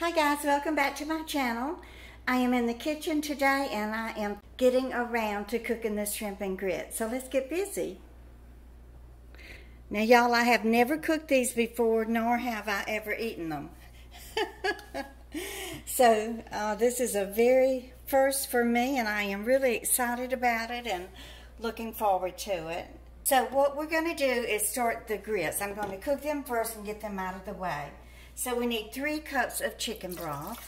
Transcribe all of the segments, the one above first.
Hi guys, welcome back to my channel. I am in the kitchen today and I am getting around to cooking the shrimp and grits. So let's get busy. Now y'all, I have never cooked these before, nor have I ever eaten them. so uh, this is a very first for me and I am really excited about it and looking forward to it. So what we're going to do is start the grits. I'm going to cook them first and get them out of the way. So we need three cups of chicken broth.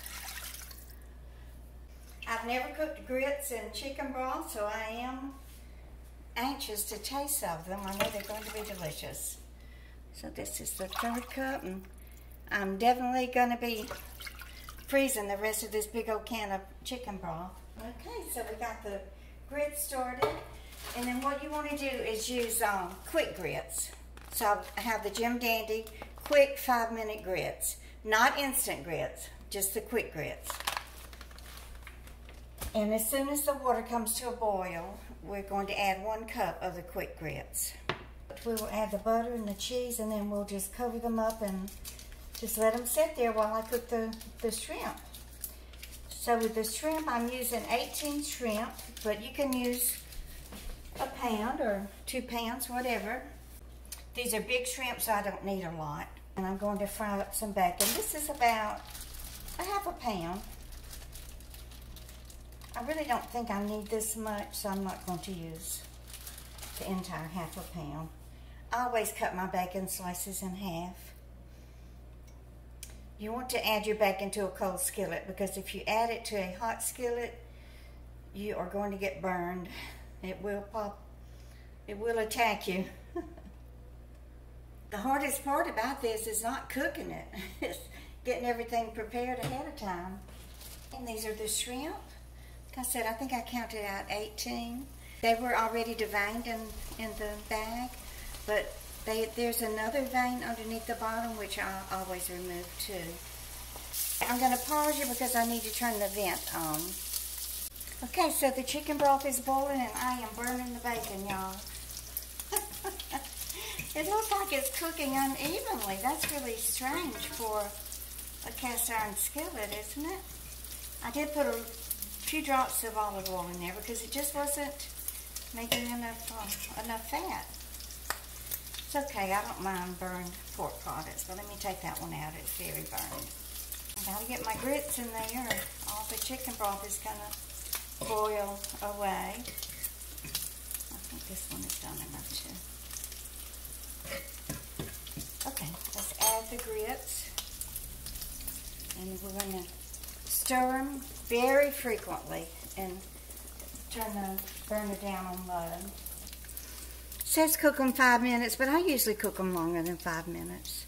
I've never cooked grits in chicken broth, so I am anxious to taste of them. I know they're going to be delicious. So this is the third cup, and I'm definitely going to be freezing the rest of this big old can of chicken broth. Okay, so we got the grits started. And then what you want to do is use um, quick grits. So I have the Jim Dandy quick five minute grits. Not instant grits, just the quick grits. And as soon as the water comes to a boil, we're going to add one cup of the quick grits. We will add the butter and the cheese and then we'll just cover them up and just let them sit there while I cook the, the shrimp. So with the shrimp, I'm using 18 shrimp, but you can use a pound or two pounds, whatever. These are big shrimp, so I don't need a lot. And I'm going to fry up some bacon. This is about a half a pound. I really don't think I need this much, so I'm not going to use the entire half a pound. I always cut my bacon slices in half. You want to add your bacon to a cold skillet because if you add it to a hot skillet, you are going to get burned. It will pop, it will attack you. the hardest part about this is not cooking it. It's getting everything prepared ahead of time. And these are the shrimp. Like I said, I think I counted out 18. They were already deveined in, in the bag, but they, there's another vein underneath the bottom, which I always remove too. I'm going to pause you because I need to turn the vent on. Okay, so the chicken broth is boiling and I am burning the bacon, y'all. It looks like it's cooking unevenly. That's really strange for a cast iron skillet, isn't it? I did put a few drops of olive oil in there because it just wasn't making enough uh, enough fat. It's okay, I don't mind burned pork products, but let me take that one out. It's very burned. I gotta get my grits in there. All the chicken broth is gonna boil away. I think this one is done enough too. Okay, let's add the grits. And we're going to stir them very frequently and turn the burner down on low. It says cook them five minutes, but I usually cook them longer than five minutes.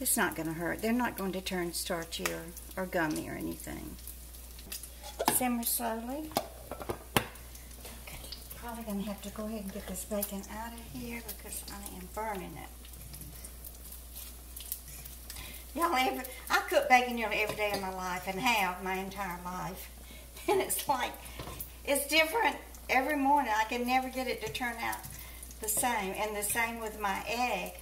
It's not going to hurt. They're not going to turn starchy or, or gummy or anything simmer slowly. Okay, probably going to have to go ahead and get this bacon out of here because I am burning it. Y'all ever, I cook bacon nearly every day of my life and have my entire life. And it's like, it's different every morning. I can never get it to turn out the same. And the same with my egg.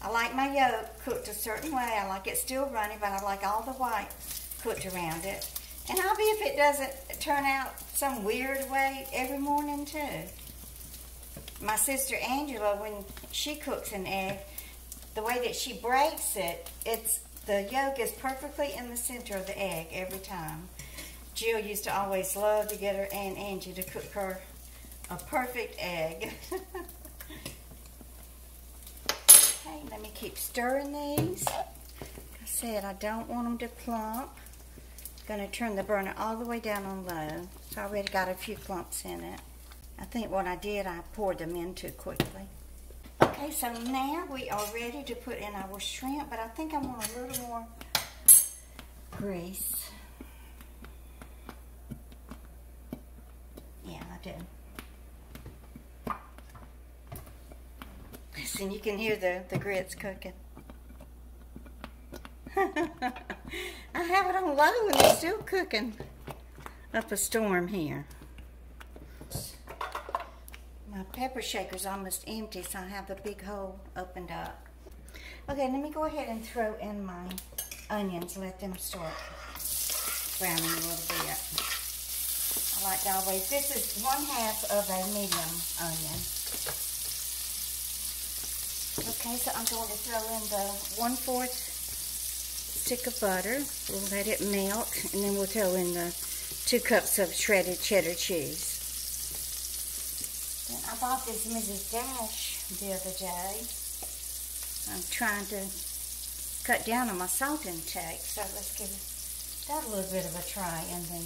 I like my yolk cooked a certain way. I like it still runny, but I like all the white cooked around it. And I'll be if it doesn't turn out some weird way every morning too. My sister Angela, when she cooks an egg, the way that she breaks it, it's the yolk is perfectly in the center of the egg every time. Jill used to always love to get her Aunt Angie to cook her a perfect egg. okay, let me keep stirring these. Like I said, I don't want them to clump. Going to turn the burner all the way down on low. It's already got a few clumps in it. I think what I did, I poured them in too quickly. Okay, so now we are ready to put in our shrimp, but I think I want a little more grease. Yeah, I do. Listen, you can hear the, the grits cooking. I have it on low and it's still cooking up a storm here. My pepper shaker's almost empty, so I have the big hole opened up. Okay, let me go ahead and throw in my onions, let them start browning a little bit. I like to always, this is one half of a medium onion. Okay, so I'm going to throw in the one-fourth stick of butter. We'll let it melt, and then we'll throw in the two cups of shredded cheddar cheese. And I bought this Mrs. Dash the other day. I'm trying to cut down on my salt intake, so let's give that a little bit of a try in the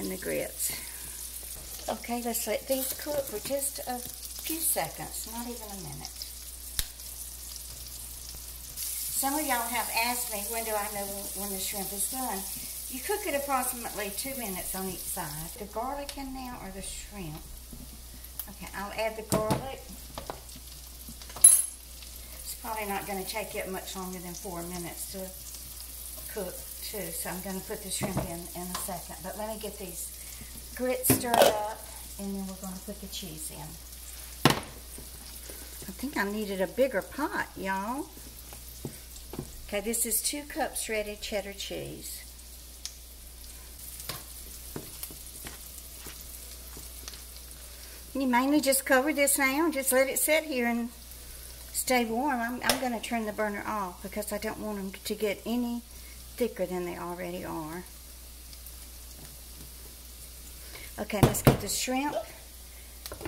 in the grits. Okay, let's let these cook for just a few seconds, not even a minute. Some of y'all have asked me, when do I know when the shrimp is done? You cook it approximately two minutes on each side. The garlic in now or the shrimp? Okay, I'll add the garlic It's probably not going to take it much longer than four minutes to cook too. So I'm going to put the shrimp in in a second. But let me get these grits stirred up and then we're going to put the cheese in. I think I needed a bigger pot, y'all. Okay, this is two cups shredded cheddar cheese. You mainly just cover this now, just let it sit here and stay warm, I'm, I'm going to turn the burner off because I don't want them to get any thicker than they already are. Okay, let's get the shrimp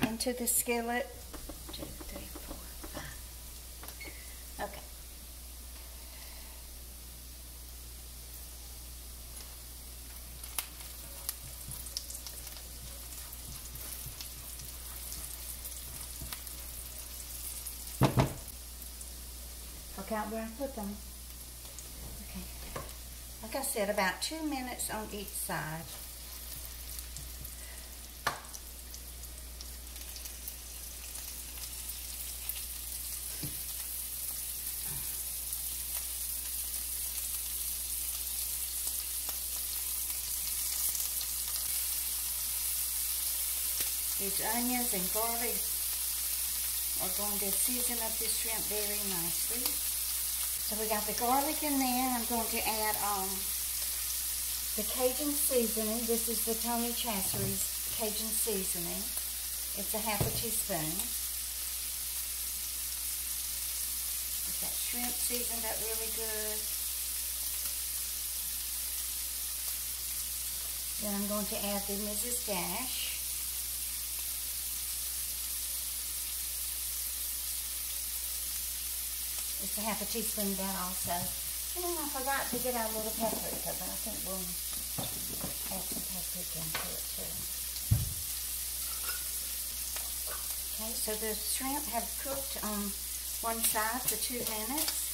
into the skillet. Two, three, four, five. Okay. Look out where I put them. Okay. Like I said, about two minutes on each side. These onions and garlic are going to season up this shrimp very nicely. So we got the garlic in there. I'm going to add um, the Cajun seasoning. This is the Tony Chachere's Cajun seasoning. It's a half a teaspoon. Get that shrimp seasoned up really good. Then I'm going to add the Mrs. Dash. Just a half a teaspoon of that also. And then I forgot to get out a little paprika, but I think we'll add some paprika into it too. Okay, so the shrimp have cooked on one side for two minutes.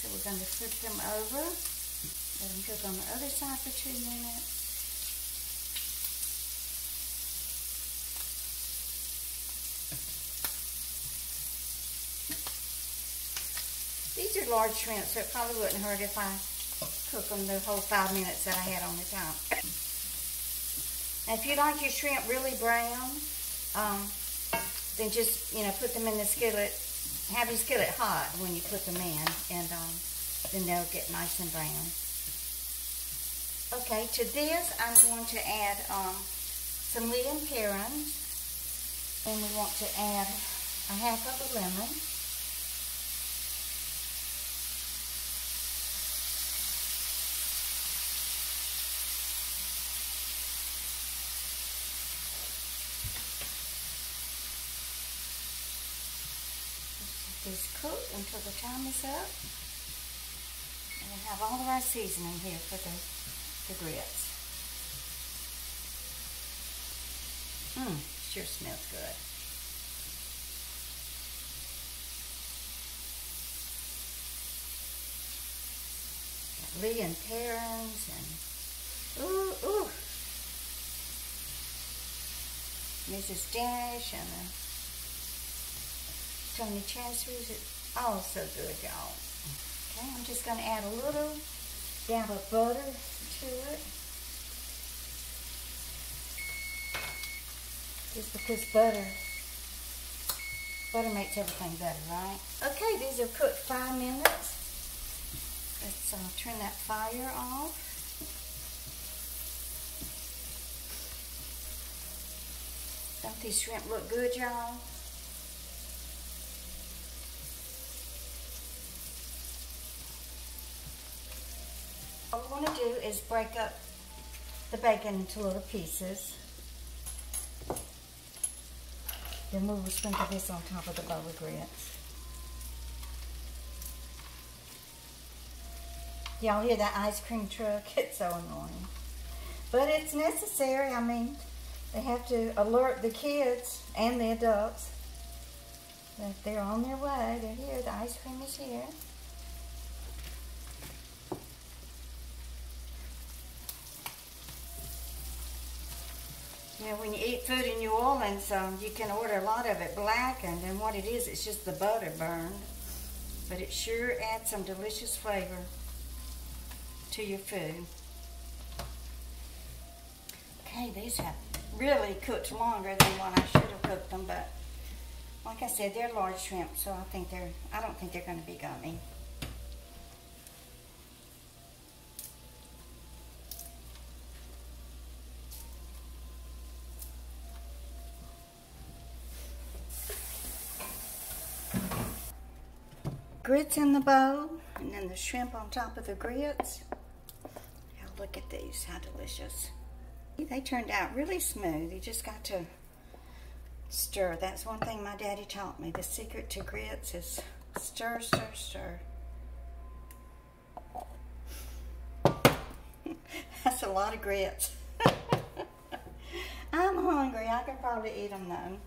So we're going to flip them over. Let them cook on the other side for two minutes. These are large shrimp, so it probably wouldn't hurt if I cook them the whole five minutes that I had on the top. If you like your shrimp really brown, um, then just, you know, put them in the skillet. Have your skillet hot when you put them in, and um, then they'll get nice and brown. Okay, to this, I'm going to add um, some Lea and Perrins, and we want to add a half of a lemon. Is until the time is up. And we have all of our seasoning here for the, the grits. Mmm, sure smells good. Got Lea and Perrins and ooh, ooh. Mrs. Dash and Tony Chachere's is also good, y'all. Okay, I'm just going to add a little dab of butter to it. Just because butter, butter makes everything better, right? Okay, these are cooked five minutes. Let's uh, turn that fire off. Don't these shrimp look good, y'all? All we want to do is break up the bacon into little pieces. Then we will sprinkle this on top of the of grits. Y'all hear that ice cream truck? It's so annoying. But it's necessary. I mean, they have to alert the kids and the adults that they're on their way. They're here. The ice cream is here. You know, when you eat food in New Orleans, um, you can order a lot of it blackened, and what it is, it's just the butter burned. But it sure adds some delicious flavor to your food. Okay, these have really cooked longer than what I should have cooked them, but like I said, they're large shrimp, so I think they're, I don't think they're going to be gummy. Grits in the bowl and then the shrimp on top of the grits. Now look at these, how delicious. They turned out really smooth. You just got to stir. That's one thing my daddy taught me. The secret to grits is stir, stir, stir. That's a lot of grits. I'm hungry. I could probably eat them though.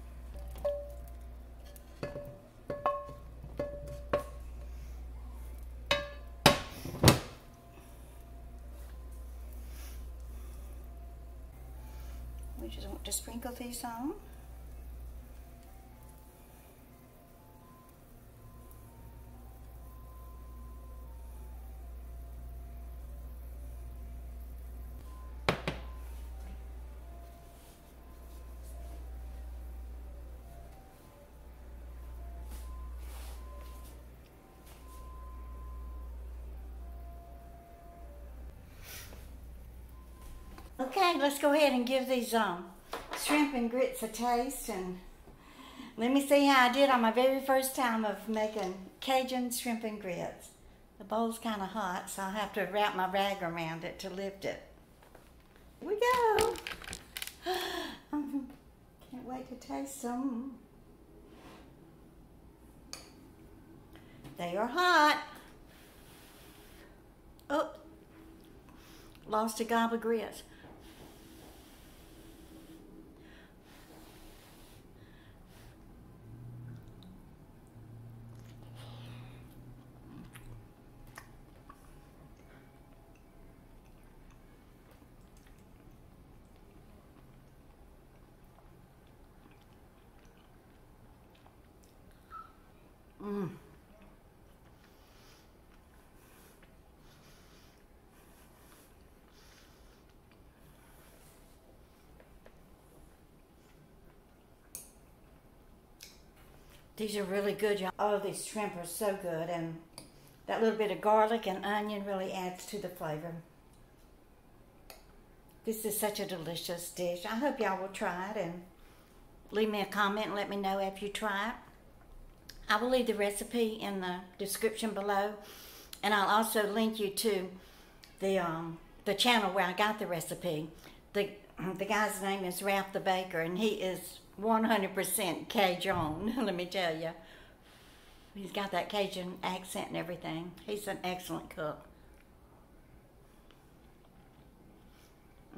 To sprinkle these on. Okay, let's go ahead and give these um, shrimp and grits a taste and let me see how I did on my very first time of making Cajun shrimp and grits. The bowl's kind of hot, so I'll have to wrap my rag around it to lift it. Here we go. Um, can't wait to taste them. They are hot. Oh, lost a gobble of grits. Mm. These are really good, y'all. Oh, these shrimp are so good, and that little bit of garlic and onion really adds to the flavor. This is such a delicious dish. I hope y'all will try it and leave me a comment and let me know if you try it. I will leave the recipe in the description below, and I'll also link you to the um, the channel where I got the recipe. The the guy's name is Ralph the Baker, and he is 100% Cajun. Let me tell you, he's got that Cajun accent and everything. He's an excellent cook.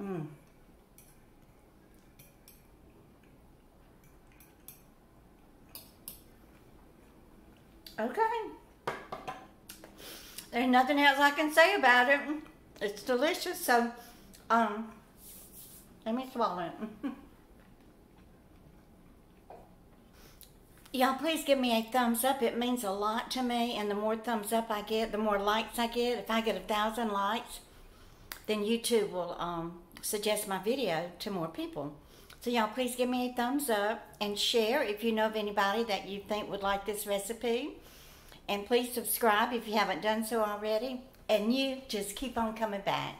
Mmm. Okay. There's nothing else I can say about it. It's delicious, so um, let me swallow it. Y'all, please give me a thumbs up. It means a lot to me, and the more thumbs up I get, the more likes I get. If I get a thousand likes, then YouTube will um, suggest my video to more people. So y'all please give me a thumbs up and share if you know of anybody that you think would like this recipe. And please subscribe if you haven't done so already. and you just keep on coming back.